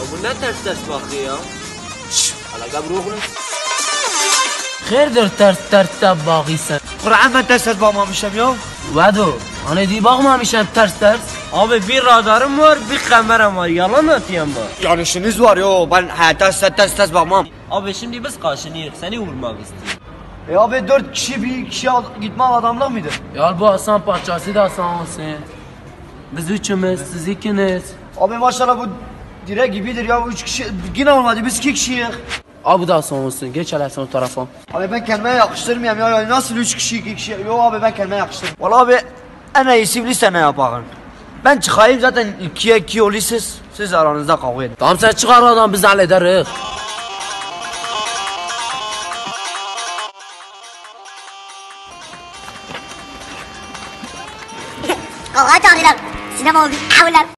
بابا نه ترس خیر در تر تر دست باقی سر. قرآن من ترس با ما میشم یا؟ ودو آنه دی باغ ما میشم ترس ترس. آبه بی رادارم وار بی قمرم وار یالا ناتیم با. یعنی شنیز وار یا؟ من حیطه ست ترس ترس با ما. آبه شمدی بس قاشنی سنی ورما بستی. ای آبه دور کشی بی کشی آد... گیتما آدم نا میده؟ یال با آسان پاچاسی دا آسان. آسان بزوی چمه سزی کنیز آبه ماشالا بود direk gibidir ya. Üç kişi yine olmadı biz iki kişiyiz. Abi da Hasan olsun. Geç hele sen o tarafa. Abi ben kendime yakıştırmıyorum ya. ya. Nasıl üç kişi iki kişi? Yo abi ben kendime yakıştırmıyorum. Valla abi en iyisi bilirse ne yapalım. Ben çıkayım zaten ikiye iki oluyorsunuz. Siz aranızda kavga edin. Tamam sen çıkar adam biz hallederiz. Kavga çağırıyorlar. Sinema oldu. Avlar.